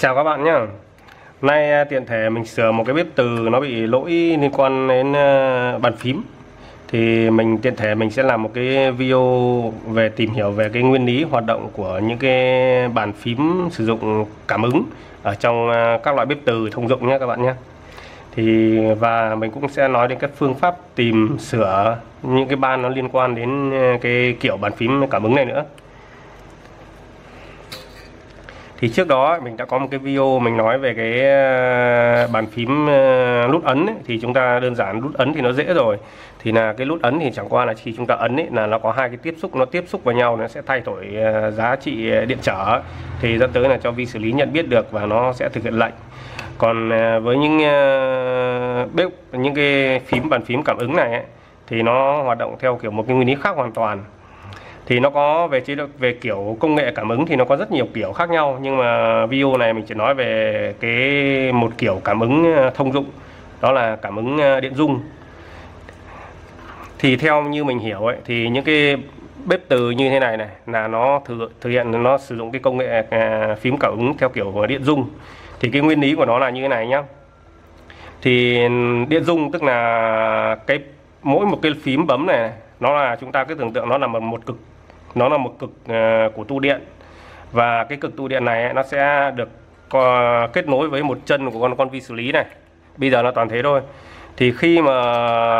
Chào các bạn nhé Nay à, tiện thể mình sửa một cái bếp từ nó bị lỗi liên quan đến à, bàn phím. Thì mình, tiện thể mình sẽ làm một cái video về tìm hiểu về cái nguyên lý hoạt động của những cái bàn phím sử dụng cảm ứng ở trong à, các loại bếp từ thông dụng nhé các bạn nhé thì, và mình cũng sẽ nói đến các phương pháp tìm sửa những cái ban nó liên quan đến cái kiểu bàn phím cảm ứng này nữa thì trước đó mình đã có một cái video mình nói về cái ờ, bàn phím ờ, nút ấn ấy, thì chúng ta đơn giản nút ấn thì nó dễ rồi. Thì là cái nút ấn thì chẳng qua là khi chúng ta ấn ấy là nó có hai cái tiếp xúc nó tiếp xúc vào nhau nó sẽ thay đổi ờ, giá trị điện trở. Thì dẫn tới là cho vi xử lý nhận biết được và nó sẽ thực hiện lệnh. Còn với những bếp những cái phím bàn phím cảm ứng này ấy, thì nó hoạt động theo kiểu một cái nguyên lý khác hoàn toàn thì nó có về chế độ về kiểu công nghệ cảm ứng thì nó có rất nhiều kiểu khác nhau. Nhưng mà video này mình chỉ nói về cái một kiểu cảm ứng ờ, thông dụng. Đó là cảm ứng ờ, điện dung. Thì theo như mình hiểu ấy thì những cái bếp từ như thế này này là nó thực, thực hiện nó sử dụng cái công nghệ ờ, phím cảm ứng theo kiểu điện dung. Thì cái nguyên lý của nó là như thế này nhá. Thì ừ, điện dung tức là cái mỗi một cái phím bấm này nó là chúng ta cứ tưởng tượng nó là một, một cực nó là một cực à, của tu điện. Và cái cực tu điện này nó sẽ được kết nối với một chân của con con vi xử lý này. Bây giờ nó toàn thế thôi. Thì khi mà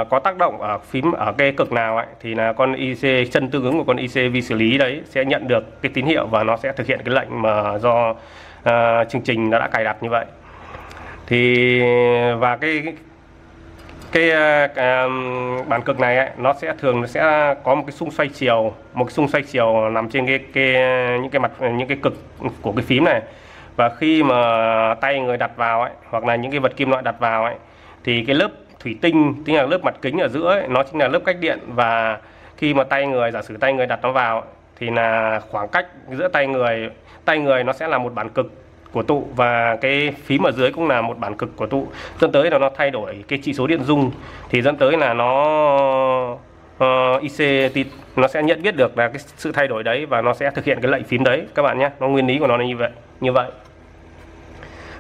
có tác động ở phím ở cái cực nào ấy, thì là con IC chân tương ứng của con IC vi xử lý đấy sẽ nhận được cái tín hiệu và nó sẽ thực hiện cái lệnh mà do uh, chương trình nó đã cài đặt như vậy. Thì và cái cái uh, bản cực này ấy, nó sẽ thường nó sẽ có một cái xung xoay chiều một cái xung xoay chiều nằm trên cái cái những cái mặt những cái cực của cái phím này. Và khi mà tay người đặt vào ấy hoặc là những cái vật kim loại đặt vào ấy thì cái lớp thủy tinh tức là lớp mặt kính ở giữa ấy, nó chính là lớp cách điện. Và khi mà tay người giả sử tay người đặt nó vào thì là khoảng cách giữa tay người tay người nó sẽ là một bản cực của tụ và cái phím ở dưới cũng là một bản cực của tụ. Dẫn tới là nó thay đổi cái chỉ số điện dung thì dẫn tới là nó uh, IC thì nó sẽ nhận biết được là cái sự thay đổi đấy và nó sẽ thực hiện cái lệnh phím đấy các bạn nhé. Nó nguyên lý của nó là như vậy như vậy.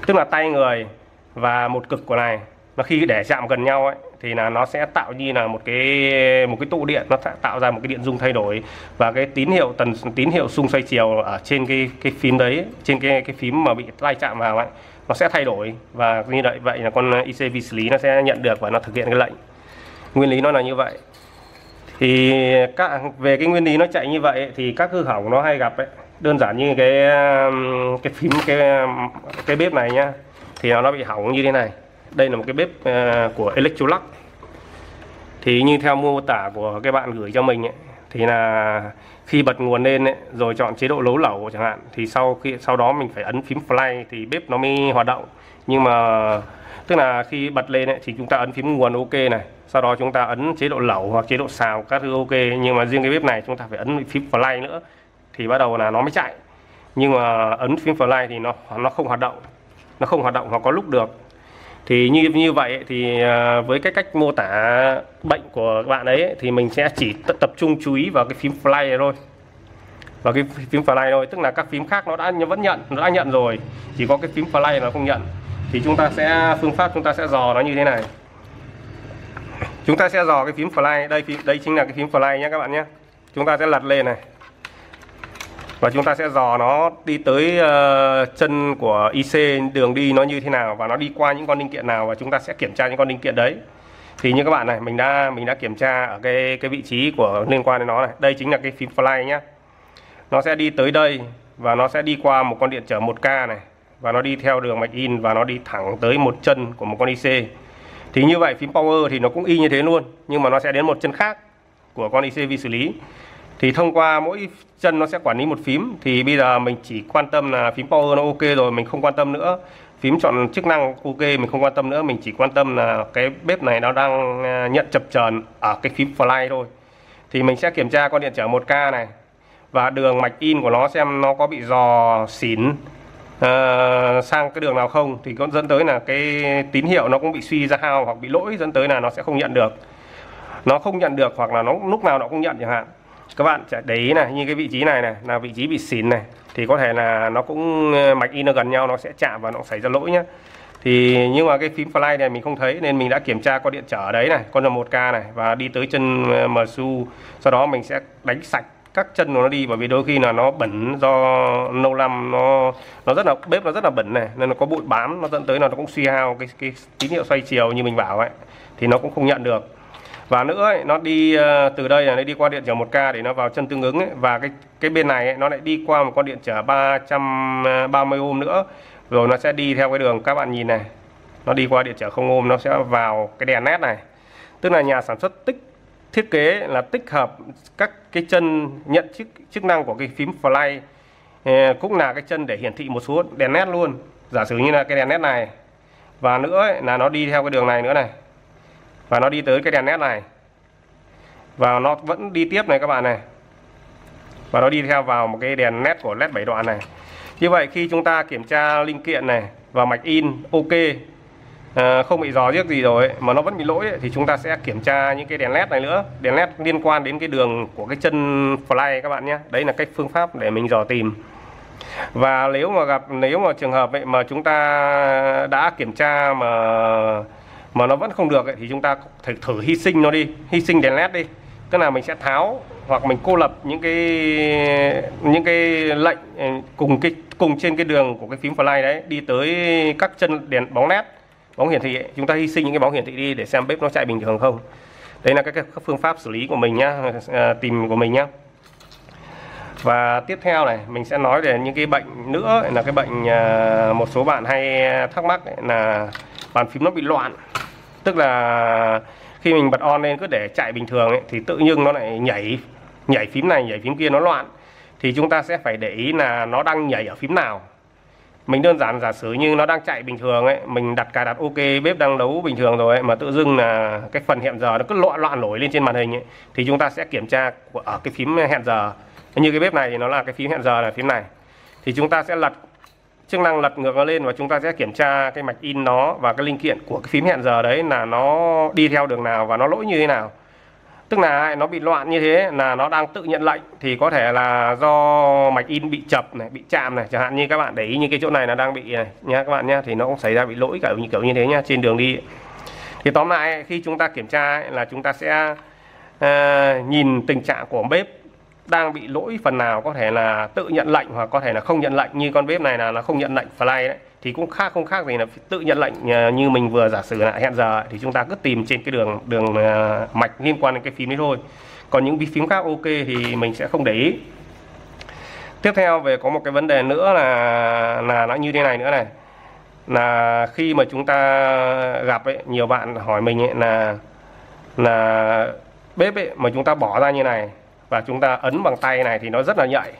Tức là tay người và một cực của này nó khi để chạm gần nhau ấy, thì là nó sẽ tạo như là một cái một cái tụ điện, nó tạo ra một cái điện dung thay đổi. Và cái tín hiệu, tần, tín hiệu xung xoay chiều ở trên cái cái phím đấy, trên cái cái phím mà bị tay chạm vào ấy, nó sẽ thay đổi. Và như vậy vậy là con IC vi xử lý nó sẽ nhận được và nó thực hiện cái lệnh. Nguyên lý nó là như vậy. Thì các, về cái nguyên lý nó chạy như vậy thì các hư hỏng nó hay gặp ấy. Đơn giản như cái cái phím, cái cái bếp này nhá, thì nó bị hỏng như thế này đây là một cái bếp à, của Electrolux. Thì như theo mô tả của cái bạn gửi cho mình ấy, thì là khi bật nguồn lên ấy, rồi chọn chế độ lấu lẩu chẳng hạn thì sau khi sau đó mình phải ấn phím fly thì bếp nó mới hoạt động. Nhưng mà tức là khi bật lên ấy, thì chúng ta ấn phím nguồn ok này sau đó chúng ta ấn chế độ lẩu hoặc chế độ xào các thứ ok. Nhưng mà riêng cái bếp này chúng ta phải ấn phím fly nữa thì bắt đầu là nó mới chạy. Nhưng mà ấn phím fly thì nó nó không hoạt động nó không hoạt động hoặc có lúc được thì như như vậy thì à, với cái cách mô tả bệnh của bạn ấy thì mình sẽ chỉ tập trung chú ý vào cái phím fly này thôi. Và cái phím fly thôi, tức là các phím khác nó đã vẫn nhận, nó đã nhận rồi. Chỉ có cái phím fly nó không nhận. Thì chúng ta sẽ, phương pháp chúng ta sẽ dò nó như thế này. Chúng ta sẽ dò cái phím fly, đây đây chính là cái phím fly nhé các bạn nhé. Chúng ta sẽ lật lên này và chúng ta sẽ dò nó đi tới uh, chân của IC đường đi nó như thế nào và nó đi qua những con linh kiện nào và chúng ta sẽ kiểm tra những con linh kiện đấy. Thì như các bạn này mình đã mình đã kiểm tra ở cái cái vị trí của liên quan đến nó này. Đây chính là cái phím fly nhá. Nó sẽ đi tới đây và nó sẽ đi qua một con điện trở 1K này và nó đi theo đường mạch in và nó đi thẳng tới một chân của một con IC thì như vậy phím power thì nó cũng y như thế luôn nhưng mà nó sẽ đến một chân khác của con IC vi xử lý thì thông qua mỗi chân nó sẽ quản lý một phím. Thì bây giờ mình chỉ quan tâm là phím power nó ok rồi mình không quan tâm nữa. Phím chọn chức năng ok mình không quan tâm nữa. Mình chỉ quan tâm là cái bếp này nó đang à, nhận chập chờn ở cái phím fly thôi. Thì mình sẽ kiểm tra con điện trở 1K này. Và đường mạch in của nó xem nó có bị dò xỉn uh, sang cái đường nào không. Thì có dẫn tới là cái tín hiệu nó cũng bị suy ra hao hoặc bị lỗi dẫn tới là nó sẽ không nhận được. Nó không nhận được hoặc là nó lúc nào nó cũng nhận chẳng hạn các bạn để ý này như cái vị trí này này là vị trí bị xỉn này thì có thể là nó cũng ờ, mạch in nó gần nhau nó sẽ chạm và nó xảy ra lỗi nhé thì nhưng mà cái phím fly này mình không thấy nên mình đã kiểm tra con điện trở ở đấy này con là 1K này và đi tới chân ờ, MSU sau đó mình sẽ đánh sạch các chân của nó đi bởi vì đôi khi là nó bẩn do lâu năm nó nó rất là bếp nó rất là bẩn này nên nó có bụi bám nó dẫn tới là nó cũng suy hao cái cái tín hiệu xoay chiều như mình bảo ấy thì nó cũng không nhận được và nữa ấy, nó đi uh, từ đây là nó đi qua điện trở 1K để nó vào chân tương ứng ấy. và cái cái bên này ấy, nó lại đi qua một con điện trở 330 ờ, ohm nữa. Rồi nó sẽ đi theo cái đường các bạn nhìn này. Nó đi qua điện trở không ôm nó sẽ vào cái đèn nét này. Tức là nhà sản xuất tích thiết kế là tích hợp các cái chân nhận chức chức năng của cái phím fly. Ờ, cũng là cái chân để hiển thị một số đèn nét luôn. Giả sử như là cái đèn nét này. Và nữa ấy, là nó đi theo cái đường này nữa này và nó đi tới cái đèn nét này. Và nó vẫn đi tiếp này các bạn này. Và nó đi theo vào một cái đèn nét của led 7 đoạn này. Như vậy khi chúng ta kiểm tra linh kiện này và mạch in ok à, không bị dò giết gì rồi ấy, mà nó vẫn bị lỗi ấy, thì chúng ta sẽ kiểm tra những cái đèn led này nữa. Đèn led liên quan đến cái đường của cái chân fly các bạn nhé. Đấy là cách phương pháp để mình dò tìm. Và nếu mà gặp nếu mà trường hợp ấy mà chúng ta đã kiểm tra mà mà nó vẫn không được ấy, thì chúng ta thử thử hy sinh nó đi hy sinh đèn led đi. Tức là mình sẽ tháo hoặc mình cô lập những cái những cái lệnh ừ, cùng cái cùng trên cái đường của cái phím fly đấy đi tới các chân đèn bóng led bóng hiển thị ấy. chúng ta hy sinh những cái bóng hiển thị đi để xem bếp nó chạy bình thường không. Đây là các, các phương pháp xử lý của mình nhá à, tìm của mình nhá. Và tiếp theo này mình sẽ nói về những cái bệnh nữa là cái bệnh à, một số bạn hay thắc mắc là bàn phím nó bị loạn tức là khi mình bật on lên cứ để chạy bình thường ấy, thì tự nhiên nó lại nhảy nhảy phím này nhảy phím kia nó loạn. Thì chúng ta sẽ phải để ý là nó đang nhảy ở phím nào. Mình đơn giản giả sử như nó đang chạy bình thường ấy mình đặt cài đặt ok bếp đang nấu bình thường rồi ấy, mà tự dưng là cái phần hẹn giờ nó cứ loạn loạn nổi lên trên màn hình ấy, thì chúng ta sẽ kiểm tra ở cái phím hẹn giờ. Như cái bếp này thì nó là cái phím hẹn giờ là phím này. Thì chúng ta sẽ lật chức năng lật ngược nó lên và chúng ta sẽ kiểm tra cái mạch in nó và cái linh kiện của cái phím hẹn giờ đấy là nó đi theo đường nào và nó lỗi như thế nào. Tức là nó bị loạn như thế là nó đang tự nhận lệnh thì có thể là do mạch in bị chập này bị chạm này. Chẳng hạn như các bạn để ý như cái chỗ này là đang bị này nha các bạn nhé thì nó cũng xảy ra bị lỗi cả như kiểu như thế nhá trên đường đi. Thì tóm lại khi chúng ta kiểm tra là chúng ta sẽ uh, nhìn tình trạng của bếp đang bị lỗi phần nào, có thể là tự nhận lệnh hoặc có thể là không nhận lệnh, như con bếp này là nó không nhận lệnh fly đấy, thì cũng khác, không khác gì là tự nhận lệnh ờ, như mình vừa giả sử là hẹn giờ thì chúng ta cứ tìm trên cái đường đường ờ, mạch liên quan đến cái phím đấy thôi. Còn những phím khác ok thì mình sẽ không để ý. Tiếp theo về có một cái vấn đề nữa là là nó như thế này nữa này. Là khi mà chúng ta gặp ấy, nhiều bạn hỏi mình ấy là là bếp ấy mà chúng ta bỏ ra như này và chúng ta ấn bằng tay này thì nó rất là nhạy.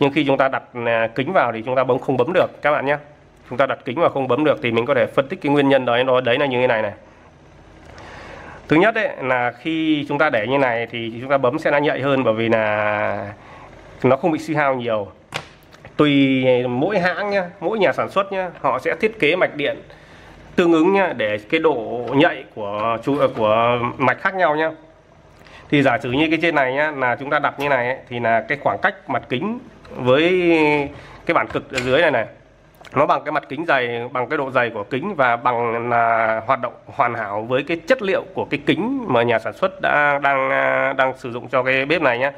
Nhưng khi chúng ta đặt à, kính vào thì chúng ta bấm không bấm được, các bạn nhé. Chúng ta đặt kính vào không bấm được thì mình có thể phân tích cái nguyên nhân đấy nó đấy là như thế này này. Thứ nhất đấy là khi chúng ta để như này thì chúng ta bấm sẽ nó nhạy hơn bởi vì là nó không bị suy hao nhiều. Tùy mỗi hãng nhá, mỗi nhà sản xuất nhá, họ sẽ thiết kế mạch điện tương ứng nhá để cái độ nhạy của của mạch khác nhau nhá thì giả sử như cái trên này nhá là chúng ta đặt như này ấy, thì là cái khoảng cách mặt kính với cái bản cực ở dưới này này nó bằng cái mặt kính dày bằng cái độ dày của kính và bằng là hoạt động hoàn hảo với cái chất liệu của cái kính mà nhà sản xuất đã đang à, đang sử dụng cho cái bếp này nhé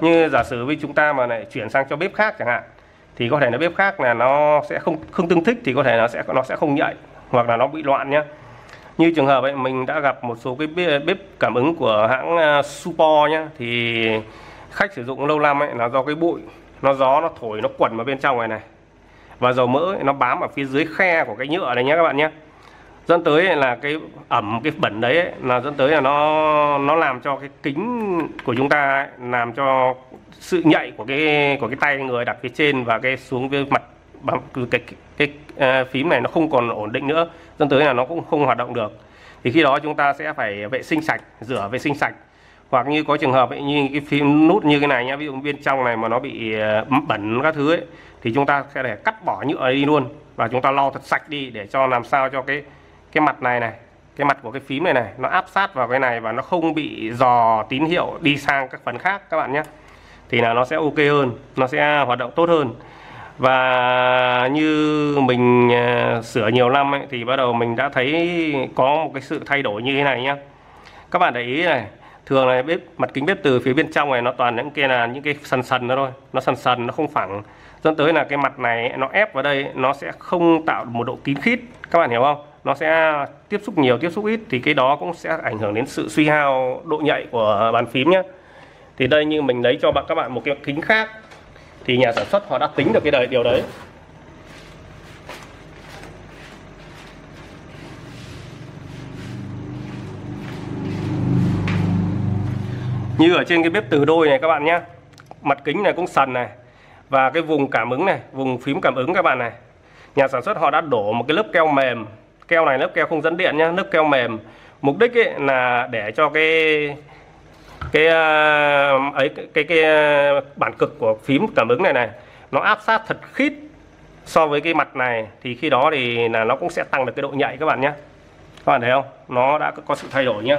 như giả sử với chúng ta mà lại chuyển sang cho bếp khác chẳng hạn thì có thể là bếp khác là nó sẽ không không tương thích thì có thể nó sẽ nó sẽ không nhạy hoặc là nó bị loạn nhé như trường hợp ấy mình đã gặp một số cái bếp cảm ứng của hãng à, uh, Super nhá thì khách sử dụng lâu năm ấy là do cái bụi nó gió nó thổi nó quẩn vào bên trong này này. Và dầu mỡ ấy, nó bám ở phía dưới khe của cái nhựa này nhé các bạn nhé dẫn tới là cái ẩm cái bẩn đấy ấy, là dẫn tới là nó nó làm cho cái kính của chúng ta ấy, làm cho sự nhạy của cái của cái tay người đặt phía trên và cái xuống với mặt bằng cái cái, cái, à, phím này nó không còn ổn định nữa dẫn tới là nó cũng không hoạt động được. Thì khi đó chúng ta sẽ phải vệ sinh sạch rửa vệ sinh sạch. Hoặc như có trường hợp ấy, như cái phím nút như cái này nhá ví dụ bên trong này mà nó bị à, bẩn các thứ ấy thì chúng ta sẽ để cắt bỏ nhựa đi luôn và chúng ta lau thật sạch đi để cho làm sao cho cái cái mặt này này cái mặt của cái phím này này nó áp sát vào cái này và nó không bị dò tín hiệu đi sang các phần khác các bạn nhé thì là nó sẽ ok hơn nó sẽ hoạt động tốt hơn và như mình à, sửa nhiều năm ấy, thì bắt đầu mình đã thấy có một cái sự thay đổi như thế này nhá. Các bạn để ý này thường là bếp mặt kính bếp từ phía bên trong này nó toàn những kia là những cái sần sần đó thôi. Nó sần sần nó không phẳng. Dẫn tới là cái mặt này nó ép vào đây nó sẽ không tạo một độ kín khít. Các bạn hiểu không? Nó sẽ tiếp xúc nhiều tiếp xúc ít thì cái đó cũng sẽ ảnh hưởng đến sự suy hao độ nhạy của bàn phím nhé thì đây như mình lấy cho bạn các bạn một cái kính khác thì nhà sản xuất họ đã tính được cái đời điều đấy. Như ở trên cái bếp từ đôi này các bạn nhé, mặt kính này cũng sần này, và cái vùng cảm ứng này, vùng phím cảm ứng các bạn này. Nhà sản xuất họ đã đổ một cái lớp keo mềm, keo này lớp keo không dẫn điện nhá lớp keo mềm. Mục đích ấy là để cho cái cái ờ, ấy cái, cái cái ờ, bản cực của phím cảm ứng này này nó áp sát thật khít so với cái mặt này thì khi đó thì là nó cũng sẽ tăng được cái độ nhạy các bạn nhé. Các bạn thấy không? Nó đã có sự thay đổi nhé.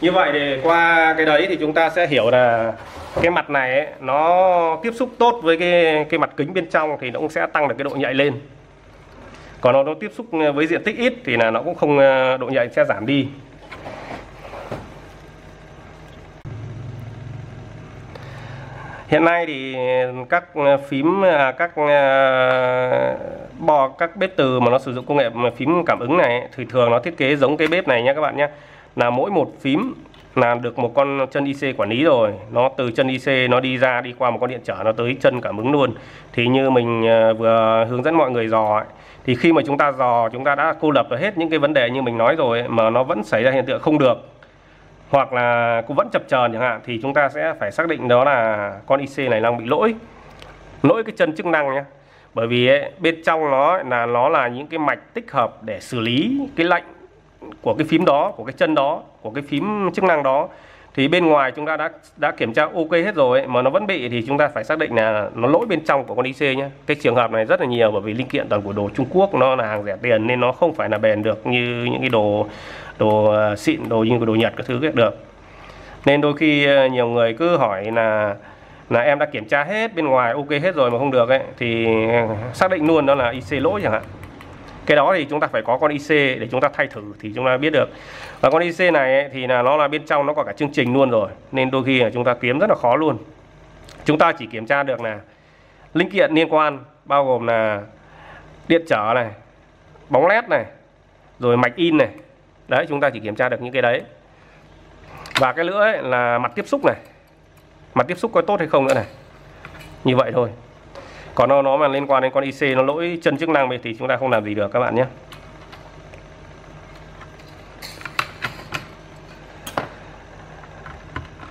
Như vậy thì qua cái đấy thì chúng ta sẽ hiểu là cái mặt này ấy, nó tiếp xúc tốt với cái cái mặt kính bên trong thì nó cũng sẽ tăng được cái độ nhạy lên còn nó, nó tiếp xúc với diện tích ít thì là nó cũng không ờ, độ nhạy sẽ giảm đi. Hiện nay thì các phím à, các ờ, bò các bếp từ mà nó sử dụng công nghệ phím cảm ứng này thì thường nó thiết kế giống cái bếp này nhé các bạn nhé là mỗi một phím là được một con chân IC quản lý rồi. Nó từ chân IC nó đi ra đi qua một con điện trở nó tới chân cảm ứng luôn. Thì như mình ờ, vừa hướng dẫn mọi người dò ấy, thì khi mà chúng ta dò chúng ta đã cô lập được hết những cái vấn đề như mình nói rồi mà nó vẫn xảy ra hiện tượng không được hoặc là cũng vẫn chập chờn chẳng hạn thì chúng ta sẽ phải xác định đó là con IC này đang bị lỗi. Lỗi cái chân chức năng nhé bởi vì ấy, bên trong nó là nó là những cái mạch tích hợp để xử lý cái lệnh của cái phím đó, của cái chân đó, của cái phím chức năng đó, thì bên ngoài chúng ta đã đã kiểm tra ok hết rồi mà nó vẫn bị thì chúng ta phải xác định là nó lỗi bên trong của con IC nhé cái trường hợp này rất là nhiều bởi vì linh kiện toàn của đồ Trung Quốc nó là hàng rẻ tiền nên nó không phải là bền được như những cái đồ đồ ờ, xịn, đồ như đồ Nhật các thứ được. Nên đôi khi ờ, nhiều người cứ hỏi là là em đã kiểm tra hết bên ngoài ok hết rồi mà không được ấy, thì ờ, xác định luôn đó là IC lỗi chẳng hạn cái đó thì chúng ta phải có con IC để chúng ta thay thử thì chúng ta biết được. Và con IC này ấy, thì là nó là bên trong nó có cả chương trình luôn rồi. Nên đôi khi là chúng ta kiếm rất là khó luôn. Chúng ta chỉ kiểm tra được là linh kiện liên quan bao gồm là điện trở này bóng led này rồi mạch in này. Đấy chúng ta chỉ kiểm tra được những cái đấy. Và cái nữa ấy là mặt tiếp xúc này. Mặt tiếp xúc có tốt hay không nữa này. Như vậy thôi còn nó, nó mà liên quan đến con IC nó lỗi chân chức năng thì chúng ta không làm gì được các bạn nhé.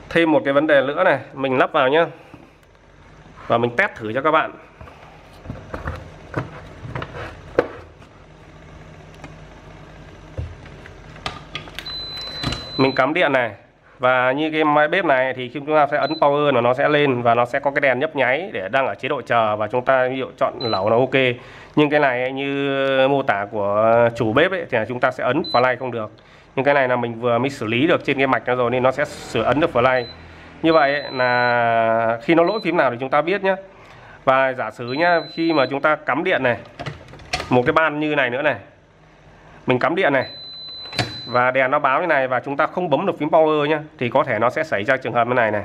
Thêm một cái vấn đề nữa này mình lắp vào nhé và mình test thử cho các bạn. Mình cắm điện này và như cái máy bếp này thì khi chúng ta sẽ ấn power là nó sẽ lên và nó sẽ có cái đèn nhấp nháy để đang ở chế độ chờ và chúng ta ví dụ chọn lẩu là ok. Nhưng cái này như mô tả của chủ bếp ấy, thì chúng ta sẽ ấn fly không được. Nhưng cái này là mình vừa mới xử lý được trên cái mạch nó rồi nên nó sẽ sửa ấn được fly. Như vậy ấy, là khi nó lỗi phím nào thì chúng ta biết nhé và giả sử nhá khi mà chúng ta cắm điện này một cái ban như này nữa này. Mình cắm điện này và đèn nó báo như này và chúng ta không bấm được phím power nhá, thì có thể nó sẽ xảy ra trường hợp như này này.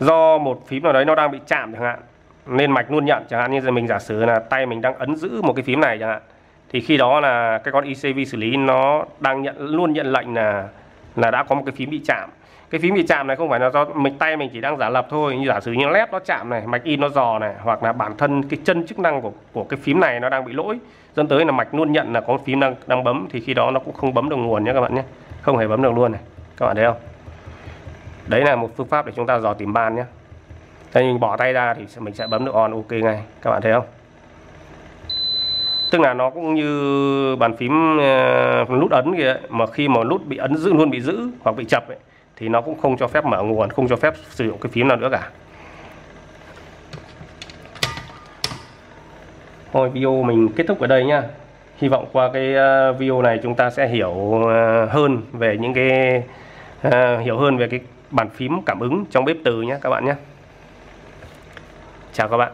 Do một phím nào đấy nó đang bị chạm chẳng hạn, nên mạch luôn nhận chẳng hạn, như giờ mình giả sử là tay mình đang ấn giữ một cái phím này chẳng hạn, thì khi đó là cái con ICV xử lý nó đang nhận, luôn nhận lệnh là là đã có một cái phím bị chạm cái phím bị chạm này không phải là do mình tay mình chỉ đang giả lập thôi. Như giả sử như led nó chạm này mạch in nó dò này hoặc là bản thân cái chân chức năng của của cái phím này nó đang bị lỗi dẫn tới là mạch luôn nhận là có phím đang đang bấm thì khi đó nó cũng không bấm được nguồn nhé các bạn nhé. Không hề bấm được luôn này. Các bạn thấy không? Đấy là một phương pháp để chúng ta dò tìm ban nhé. Thế mình bỏ tay ra thì mình sẽ bấm được on ok ngay. Các bạn thấy không? Tức là nó cũng như bàn phím uh, nút ấn kìa. Mà khi mà nút bị ấn giữ luôn bị giữ hoặc bị chập ấy, thì nó cũng không cho phép mở nguồn không cho phép sử dụng cái phím nào nữa cả. Thôi video mình kết thúc ở đây nhá. Hy vọng qua cái ờ, video này chúng ta sẽ hiểu ờ, hơn về những cái uh, hiểu hơn về cái bàn phím cảm ứng trong bếp từ nhé các bạn nhé chào các bạn.